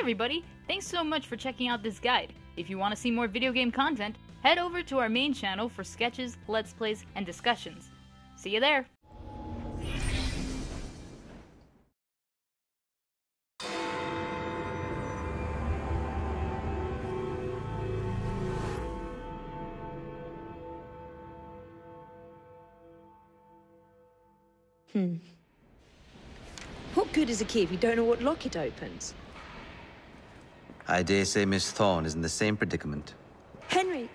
everybody! Thanks so much for checking out this guide. If you want to see more video game content, head over to our main channel for sketches, let's plays, and discussions. See you there! Hmm. What good is a key if you don't know what lock it opens? I dare say Miss Thorne is in the same predicament. Henry!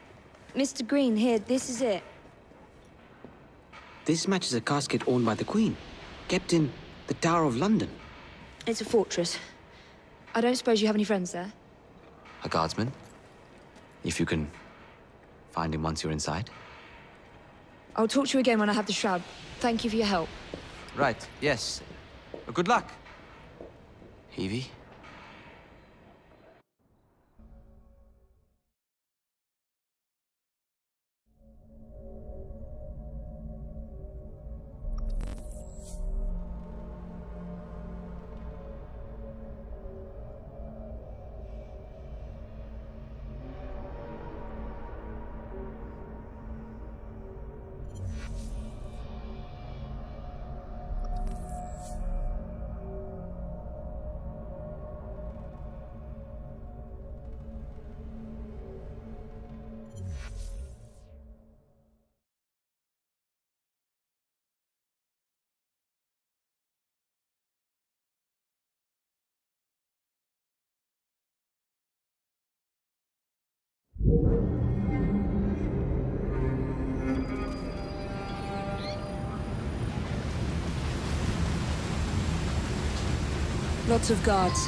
Mr. Green, here, this is it. This matches a casket owned by the Queen, kept in the Tower of London. It's a fortress. I don't suppose you have any friends there? A guardsman? If you can find him once you're inside. I'll talk to you again when I have the shroud. Thank you for your help. Right, yes. Good luck. Evie? Lots of guards.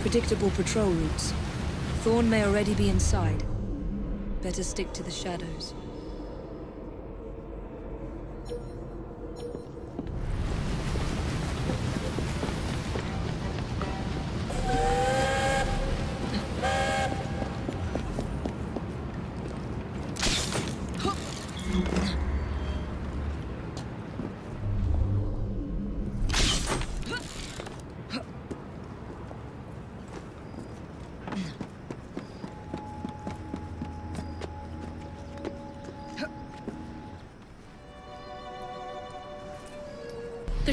Predictable patrol routes. Thorne may already be inside. Better stick to the shadows.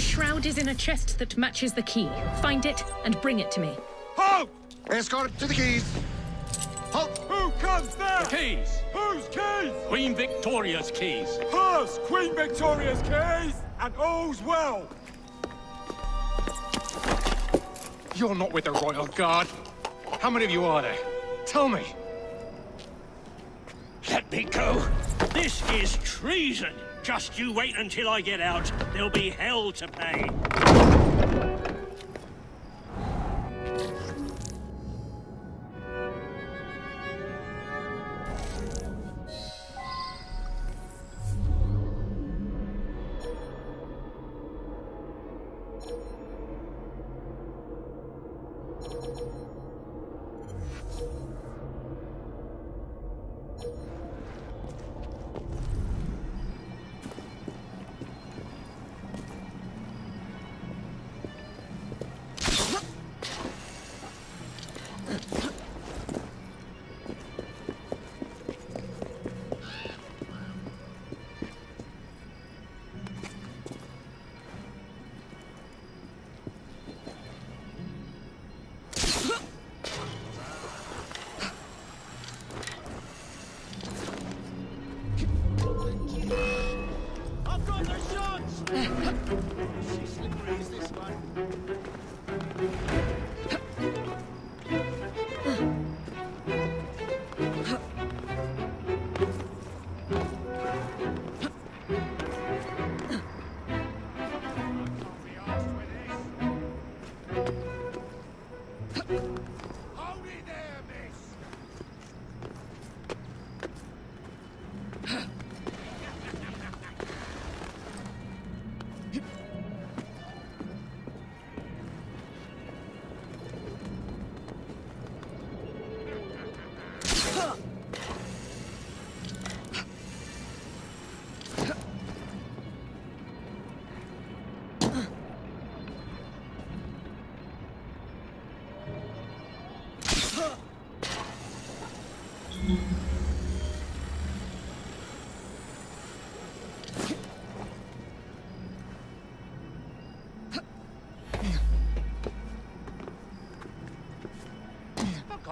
Shroud is in a chest that matches the key. Find it and bring it to me. Halt! Escort to the keys. Halt! Who comes there? The keys. Whose keys? Queen Victoria's keys. Hers! Queen Victoria's keys! And all's well! You're not with the Royal Guard. How many of you are there? Tell me. Let me go. This is treason. Just you wait until I get out. There'll be hell to pay.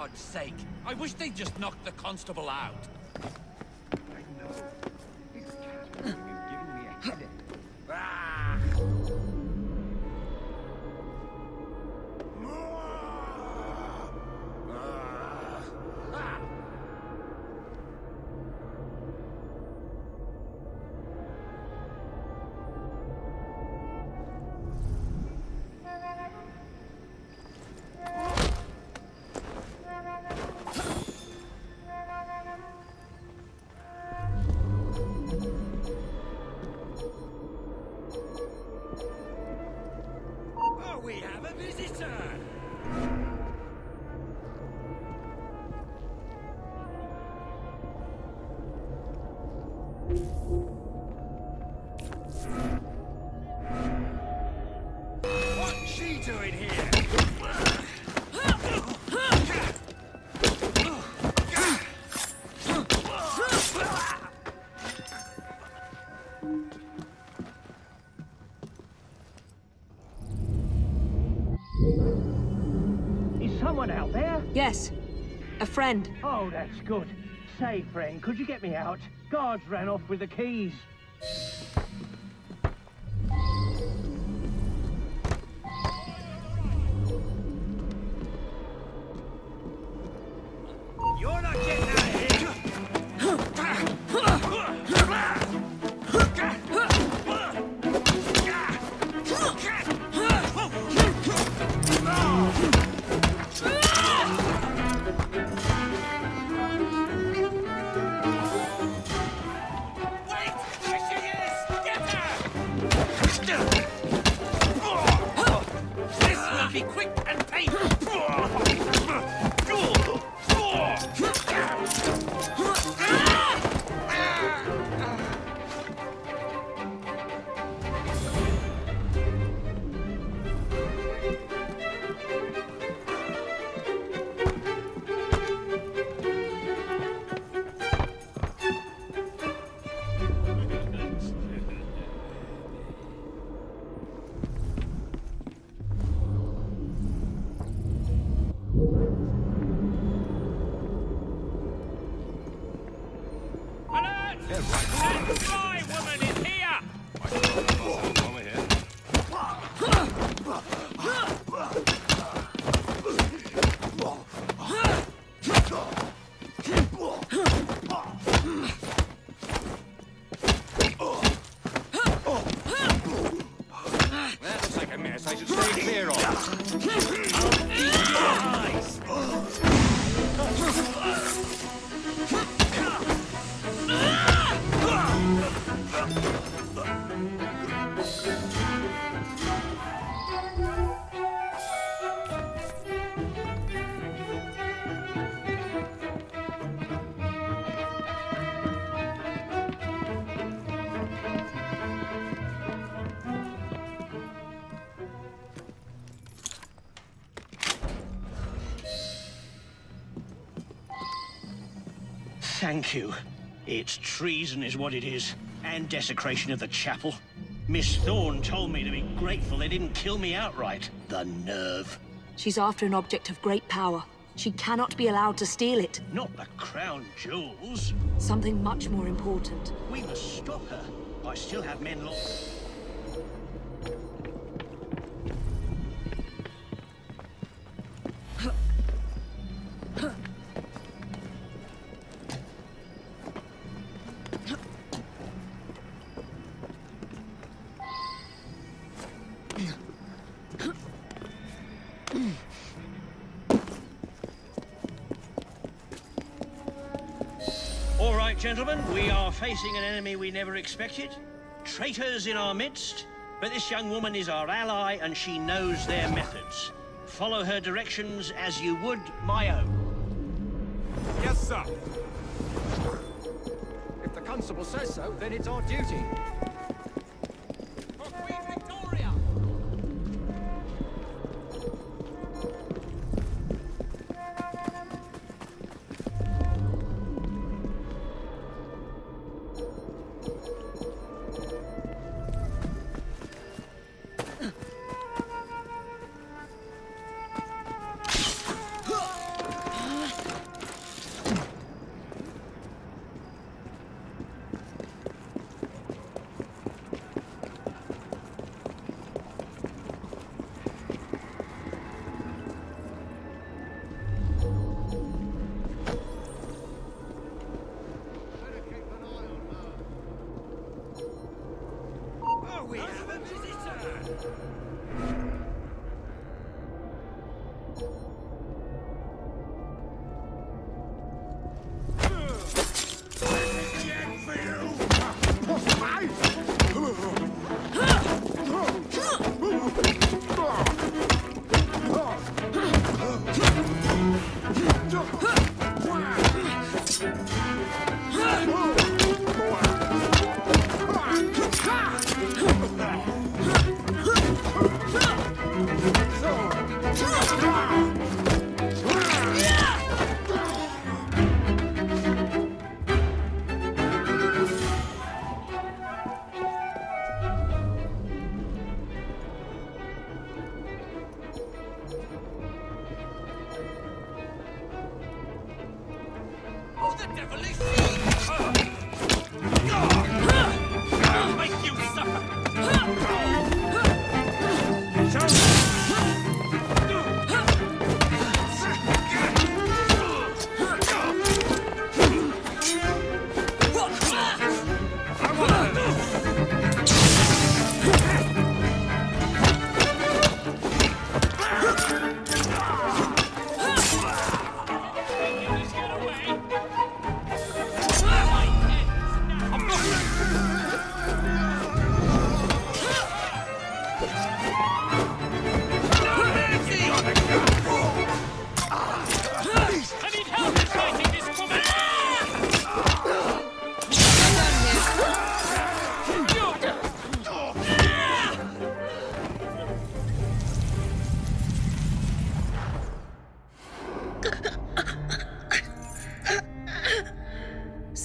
God's sake, I wish they'd just knocked the constable out. What's she doing here? Is someone out there? Yes. A friend. Oh, that's good. Say, friend, could you get me out? Guards ran off with the keys. I should stay clear of. Thank you. It's treason is what it is, and desecration of the chapel. Miss Thorne told me to be grateful they didn't kill me outright. The nerve. She's after an object of great power. She cannot be allowed to steal it. Not the crown jewels. Something much more important. We must stop her. I still have men lo- gentlemen, we are facing an enemy we never expected. Traitors in our midst, but this young woman is our ally and she knows their methods. Follow her directions as you would my own. Yes, sir. If the constable says so, then it's our duty. The devilish sheep!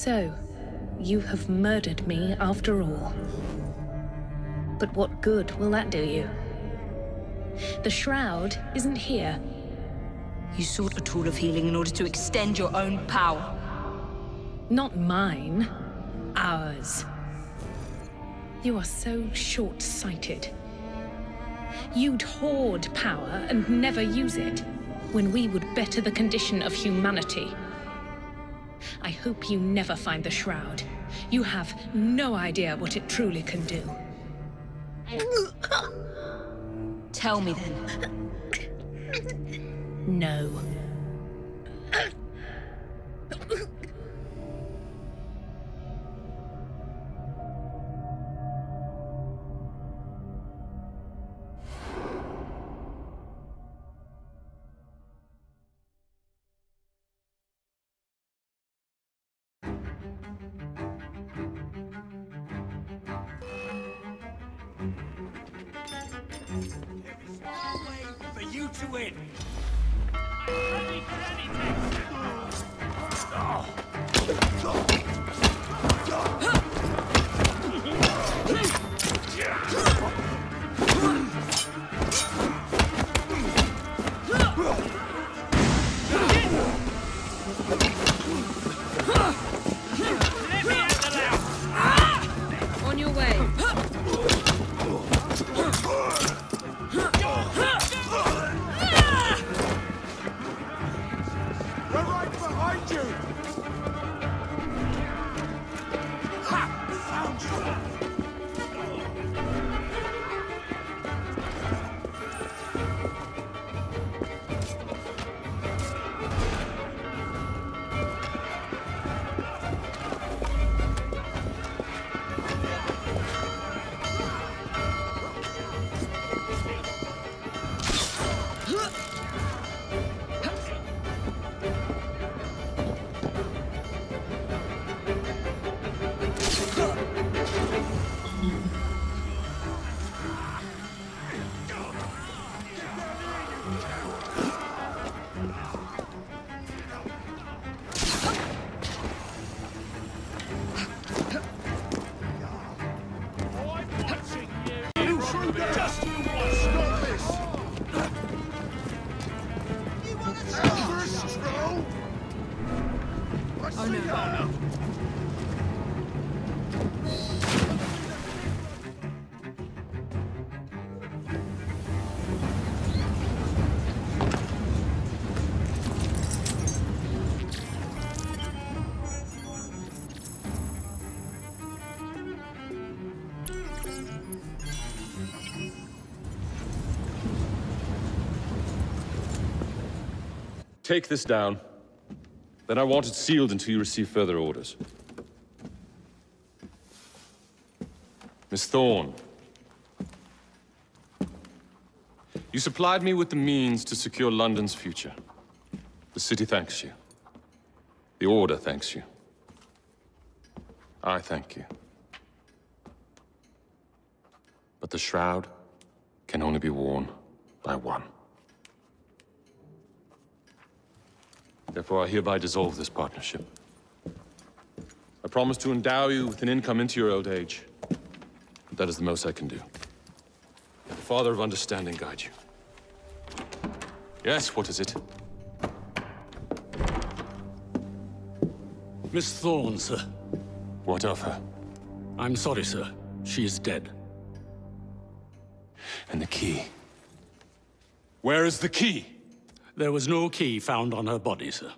So, you have murdered me after all. But what good will that do you? The shroud isn't here. You sought a tool of healing in order to extend your own power. Not mine. Ours. You are so short sighted. You'd hoard power and never use it, when we would better the condition of humanity. I hope you never find the Shroud. You have no idea what it truly can do. Tell me then. No. For you to win. On I see ya! Take this down. Then I want it sealed until you receive further orders. Miss Thorne. You supplied me with the means to secure London's future. The city thanks you. The Order thanks you. I thank you. But the Shroud can only be worn by one. Therefore, I hereby dissolve this partnership. I promise to endow you with an income into your old age. But that is the most I can do. The Father of Understanding guide you. Yes, what is it? Miss Thorne, sir. What of her? I'm sorry, sir. She is dead. And the key? Where is the key? There was no key found on her body, sir.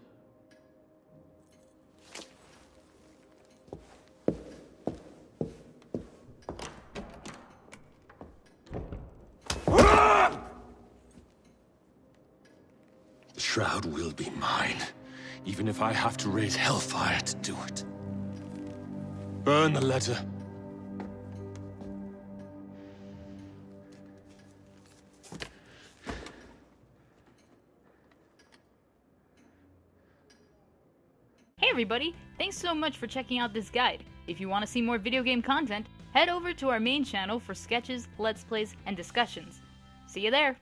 The shroud will be mine, even if I have to raise hellfire to do it. Burn the letter. Everybody, thanks so much for checking out this guide. If you want to see more video game content, head over to our main channel for sketches, let's plays, and discussions. See you there!